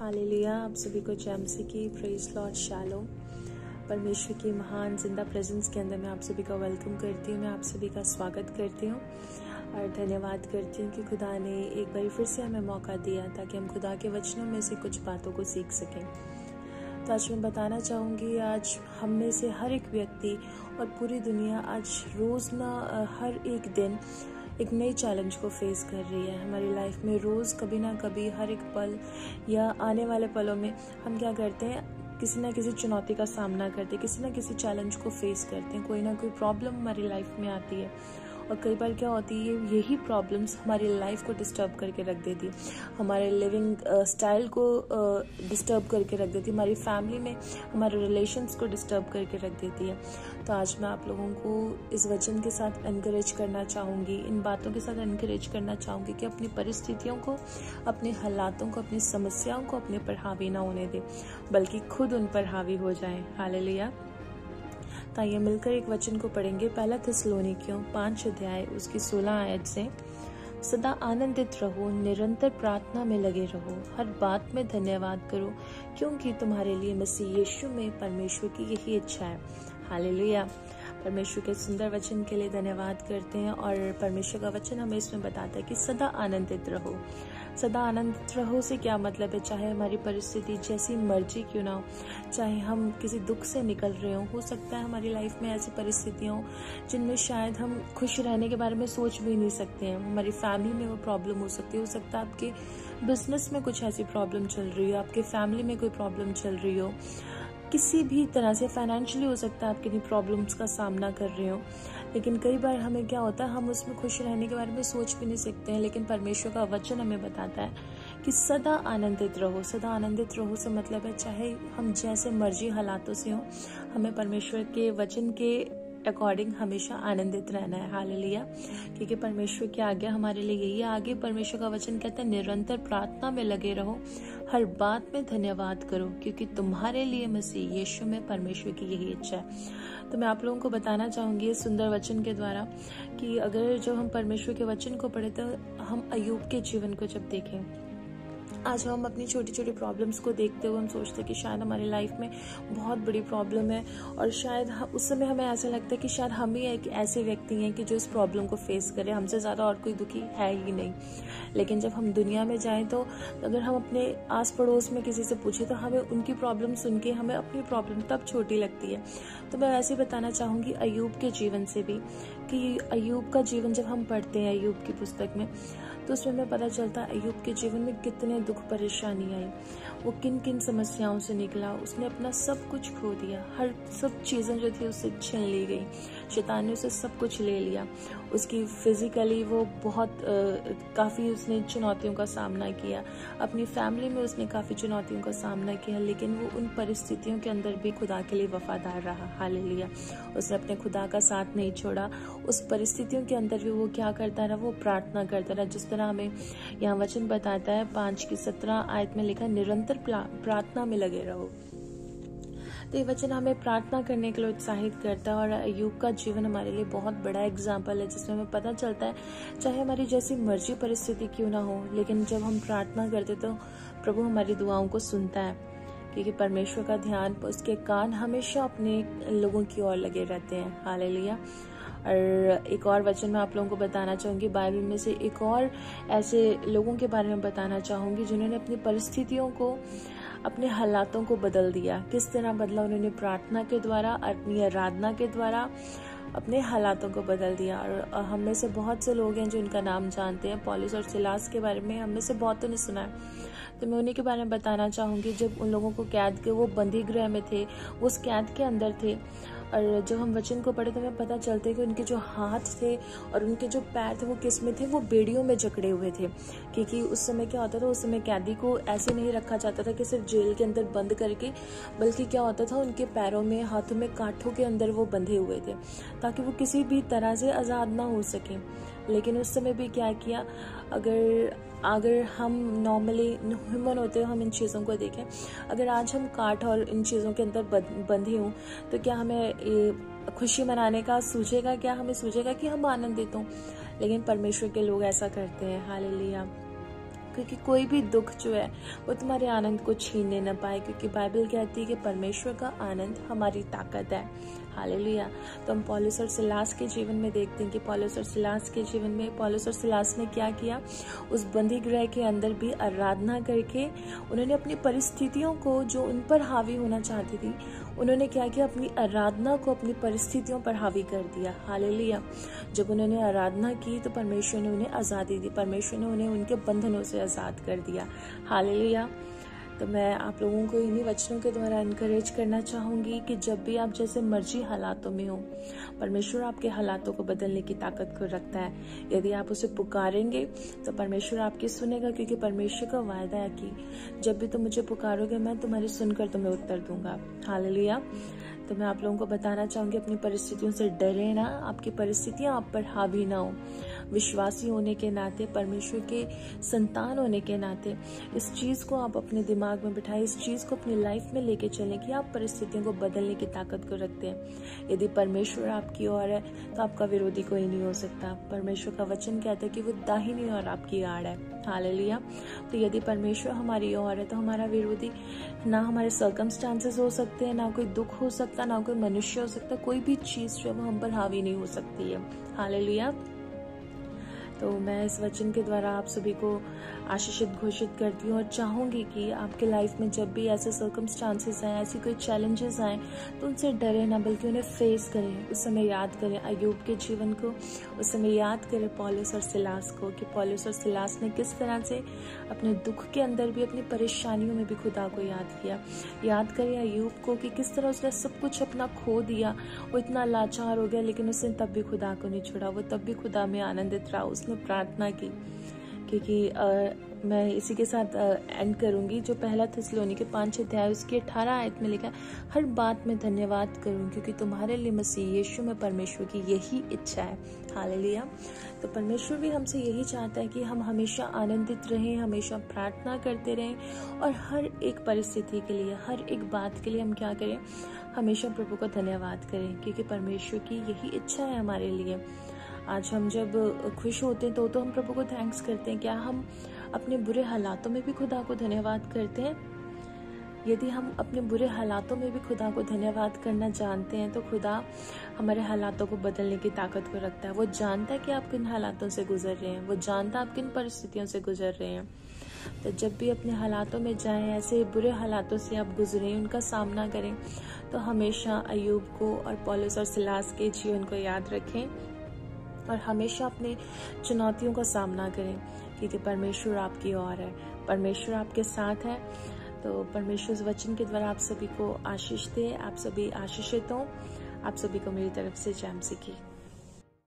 Hallelujah. आप सभी को जैमसी की। प्रेज लॉर्ड शालो परमेश्वर की महान ज़िंदा प्रेजेंस के अंदर मैं आप सभी का वेलकम करती हूँ। मैं आप सभी का स्वागत करती हूँ और धन्यवाद करती हूँ कि खुदा ने एक बार फिर से हमें मौका दिया ताकि हम खुदा के वचनों में से कुछ बातों को सीख सकें। तो आज मैं बताना चाहूँगी, आज हम में से हर एक व्यक्ति और पूरी दुनिया आज रोज़ ना, हर एक दिन एक नए चैलेंज को फेस कर रही है हमारी लाइफ में। रोज़ कभी ना कभी हर एक पल या आने वाले पलों में हम क्या करते हैं? किसी ना किसी चुनौती का सामना करते हैं, किसी ना किसी चैलेंज को फेस करते हैं। कोई ना कोई प्रॉब्लम हमारी लाइफ में आती है। और कई बार क्या होती है, यही प्रॉब्लम्स हमारी लाइफ को डिस्टर्ब करके रख देती हमारे लिविंग स्टाइल को डिस्टर्ब करके रख देती हमारी फैमिली में, हमारे रिलेशंस को डिस्टर्ब करके रख देती है। तो आज मैं आप लोगों को इस वचन के साथ इनक्रेज करना चाहूँगी, इन बातों के साथ इनक्रेज करना चाहूँगी कि अपनी परिस्थितियों को, अपने हालातों को, अपनी समस्याओं को अपने पर हावी ना होने दें, बल्कि खुद उन पर हावी हो जाए। हाल ताइए मिलकर एक वचन को पढ़ेंगे, पहला थिसलोनी क्यों पाँच अध्याय, उसकी सोलह आयत से, सदा आनंदित रहो, निरंतर प्रार्थना में लगे रहो, हर बात में धन्यवाद करो, क्योंकि तुम्हारे लिए मसीह यीशु में परमेश्वर की यही इच्छा है। हालेलुया। परमेश्वर के सुंदर वचन के लिए धन्यवाद करते हैं और परमेश्वर का वचन हमें इसमें बताता है कि सदा आनंदित रहो। सदा आनंदित रहो से क्या मतलब है? चाहे हमारी परिस्थिति जैसी मर्ज़ी क्यों ना हो, चाहे हम किसी दुख से निकल रहे हो हो सकता है हमारी लाइफ में ऐसी परिस्थितियाँ जिनमें शायद हम खुश रहने के बारे में सोच भी नहीं सकते हैं। हमारी फैमिली में वो प्रॉब्लम हो सकती है, हो सकता है आपके बिज़नेस में कुछ ऐसी प्रॉब्लम चल रही हो, आपके फैमिली में कोई प्रॉब्लम चल रही हो। किसी भी तरह से फाइनेंशियली हो सकता है आप किन्हीं प्रॉब्लम्स का सामना कर रहे हो। लेकिन कई बार हमें क्या होता है, हम उसमें खुश रहने के बारे में सोच भी नहीं सकते हैं, लेकिन परमेश्वर का वचन हमें बताता है कि सदा आनंदित रहो, सदा आनंदित रहो से मतलब है, चाहे हम जैसे मर्ज़ी हालातों से हों, हमें परमेश्वर के वचन के अकॉर्डिंग हमेशा आनंदित रहना है। हाल लिया क्योंकि परमेश्वर की आज्ञा हमारे लिए यही आगे परमेश्वर का वचन कहता है, निरंतर प्रार्थना में लगे रहो, हर बात में धन्यवाद करो, क्योंकि तुम्हारे लिए मसीह यीशु में परमेश्वर की यही इच्छा है। तो मैं आप लोगों को बताना चाहूँगी इस सुंदर वचन के द्वारा कि अगर जो हम परमेश्वर के वचन को पढ़े तो हम अयूब के जीवन को जब देखें आज हम अपनी छोटी छोटी प्रॉब्लम्स को देखते हुए हम सोचते हैं कि शायद हमारी लाइफ में बहुत बड़ी प्रॉब्लम है और शायद उस समय हमें ऐसा लगता है कि शायद हम ही एक ऐसे व्यक्ति हैं कि जो इस प्रॉब्लम को फेस करें। हमसे ज़्यादा और कोई दुखी है ही नहीं। लेकिन जब हम दुनिया में जाएँ तो अगर हम अपने आस पड़ोस में किसी से पूछें तो हमें उनकी प्रॉब्लम सुन के हमें अपनी प्रॉब्लम तब छोटी लगती है। तो मैं वैसे ही बताना चाहूँगी अयूब के जीवन से भी कि अयूब का जीवन जब हम पढ़ते हैं अयूब की पुस्तक में तो उसमें हमें पता चलता अयुब के जीवन में कितने दुख परेशानी आई। वो किन किन समस्याओं से निकला, उसने अपना सब कुछ खो दिया, हर सब चीज़ें जो थी उससे छीन ली गई, शैतान ने उसे सब कुछ ले लिया। उसकी फिजिकली वो बहुत काफ़ी उसने चुनौतियों का सामना किया। अपनी फैमिली में उसने काफ़ी चुनौतियों का सामना किया, लेकिन वो उन परिस्थितियों के अंदर भी खुदा के लिए वफादार रहा। हाल लिया उसने अपने खुदा का साथ नहीं छोड़ा। उस परिस्थितियों के अंदर भी वो क्या करता रहा, वो प्रार्थना करता रहा, जिस तरह हमें यहाँ वचन बताता है, पाँच की सत्रह आयत में लिखा, निरंतर प्रार्थना में लगे रहो। तो ये वचन हमें प्रार्थना करने के लिए उत्साहित करता है और अयुब का जीवन हमारे लिए बहुत बड़ा एग्ज़ाम्पल है, जिसमें हमें पता चलता है, चाहे हमारी जैसी मर्ज़ी परिस्थिति क्यों ना हो, लेकिन जब हम प्रार्थना करते तो प्रभु हमारी दुआओं को सुनता है, क्योंकि परमेश्वर का ध्यान, उसके कान हमेशा अपने लोगों की ओर लगे रहते हैं। हाल और एक और वचन मैं आप लोगों को बताना चाहूँगी। बाइबल में से एक और ऐसे लोगों के बारे में बताना चाहूँगी, जिन्होंने अपनी परिस्थितियों को, अपने हालातों को बदल दिया। किस तरह बदला? उन्होंने प्रार्थना के द्वारा, अपनी आराधना के द्वारा अपने हालातों को बदल दिया। और हम में से बहुत से लोग हैं जो इनका नाम जानते हैं। पॉलिस और सिलास के बारे में हम में से बहुतों ने सुना है। तो मैं उन्हीं के बारे में बताना चाहूँगी, जब उन लोगों को कैद के, वो बंदी गृह में थे उस कैद के अंदर थे और जब हम वचन को पढ़े तो हमें पता चलता है कि उनके जो हाथ थे और उनके जो पैर थे, वो किसमें थे? वो बेड़ियों में जकड़े हुए थे। क्योंकि उस समय क्या होता था, उस समय कैदी को ऐसे नहीं रखा जाता था कि सिर्फ़ जेल के अंदर बंद करके, बल्कि क्या होता था, उनके पैरों में, हाथों में कांठों के अंदर वो बंधे हुए थे, ताकि वो किसी भी तरह से आज़ाद ना हो सके। लेकिन उस समय भी क्या किया, अगर अगर हम नॉर्मली ह्यूमन होते हो, हम इन चीज़ों को देखें, अगर आज हम काट और इन चीज़ों के अंदर बंधे हों तो क्या हमें खुशी मनाने का सूझेगा क्या? हमें सूझेगा कि हम आनंदित हों। लेकिन परमेश्वर के लोग ऐसा करते हैं। हाल लिया क्योंकि कोई भी दुख जो है, वो तुम्हारे आनंद को छीनने न पाए। क्योंकि बाइबल कहती है कि परमेश्वर का आनंद हमारी ताकत है। हालेलुया। तो हम पॉलिस और सिलास के जीवन में देखते हैं कि पॉलिस और सिलास के जीवन में, पॉलिस और सिलास ने क्या किया? उस बंदी गृह के अंदर भी आराधना करके उन्होंने अपनी परिस्थितियों को, जो उन पर हावी होना चाहती थी उन्होंने क्या किया? अपनी आराधना को अपनी परिस्थितियों पर हावी कर दिया। हाल लिया जब उन्होंने आराधना की तो परमेश्वर ने उन्हें आज़ादी दी। परमेश्वर ने उन्हें उनके बंधनों से आज़ाद कर दिया। हालेलुया। तो मैं आप लोगों को इन्हीं वचनों के द्वारा इनकरेज करना चाहूँगी कि जब भी आप जैसे मर्ज़ी हालातों में हो, परमेश्वर आपके हालातों को बदलने की ताकत को रखता है। यदि आप उसे पुकारेंगे तो परमेश्वर आपकी सुनेगा, क्योंकि परमेश्वर का वायदा है कि जब भी तुम मुझे पुकारोगे, मैं तुम्हारी सुनकर तुम्हें उत्तर दूँगा। हाल तो मैं आप लोगों को बताना चाहूँगी, अपनी परिस्थितियों से डरे ना। आपकी परिस्थितियाँ आप पर हावी ना हो। विश्वासी होने के नाते, परमेश्वर के संतान होने के नाते, इस चीज़ को आप अपने दिमाग में बिठाएँ, इस चीज़ को अपनी लाइफ में लेके चलें कि आप परिस्थितियों को बदलने की ताकत को रखते हैं। यदि परमेश्वर आपकी ओर है तो आपका विरोधी कोई नहीं हो सकता। परमेश्वर का वचन कहता है कि वो दाहिनी और आपकी आड़ है। हाल लिया तो यदि परमेश्वर हमारी ओर है तो हमारा विरोधी ना हमारे सर्कमस्टांसेस हो सकते हैं, ना कोई दुख हो सकता, ना कोई मनुष्य हो सकता, कोई भी चीज़ जो है वो हम पर हावी नहीं हो सकती है। हाल लिया तो मैं इस वचन के द्वारा आप सभी को आशीषित घोषित करती हूँ और चाहूँगी कि आपके लाइफ में जब भी ऐसे सर्कमस्टांसेस आए ऐसी कोई चैलेंजेस आए तो उनसे डरे ना, बल्कि उन्हें फेस करें। उस समय याद करें अयूब के जीवन को। उस समय याद करें पॉलिस और सिलास को कि पॉलिस और सिलास ने किस तरह से अपने दुख के अंदर भी, अपनी परेशानियों में भी खुदा को याद किया। याद करें अयूब को कि किस तरह उसने सब कुछ अपना खो दिया। वो इतना लाचार हो गया, लेकिन उसने तब भी खुदा को नहीं छोड़ा। वो तब भी खुदा में आनंदित रहा। उसने प्रार्थना की। क्योंकि मैं इसी के साथ एंड करूँगी। जो पहला थिसलोनी के पाँच अध्याय, उसकी अठारह आयत में लिखा हर बात में धन्यवाद करूँ क्योंकि तुम्हारे लिए मसीह यीशु, में परमेश्वर की यही इच्छा है। हाल तो परमेश्वर भी हमसे यही चाहता है कि हम हमेशा आनंदित रहें, हमेशा प्रार्थना करते रहें, और हर एक परिस्थिति के लिए, हर एक बात के लिए हम क्या करें? हमेशा प्रभु का धन्यवाद करें, क्योंकि परमेश्वर की यही इच्छा है हमारे लिए। आज हम जब खुश होते हैं तो तो हम प्रभु को थैंक्स करते हैं क्या हम अपने बुरे हालातों में भी खुदा को धन्यवाद करते हैं। यदि हम अपने बुरे हालातों में भी खुदा को धन्यवाद करना जानते हैं तो खुदा हमारे हालातों को बदलने की ताकत को रखता है। वो जानता है कि आप किन हालातों से गुजर रहे हैं, वो जानता है आप किन परिस्थितियों से गुजर रहे हैं। तो जब भी अपने हालातों में जाएँ, ऐसे बुरे हालातों से आप गुजरें, उनका सामना करें तो हमेशा अयूब को और पॉलिस और सिलास के जीवन को याद रखें। और हमेशा अपने चुनौतियों का सामना करें क्योंकि परमेश्वर आपकी और है। परमेश्वर आपके साथ है। तो परमेश्वर इस वचन के द्वारा आप सभी को आशीष दें, आप सभी आशीषित हों, आप सभी को मेरी तरफ़ से जैम सीखी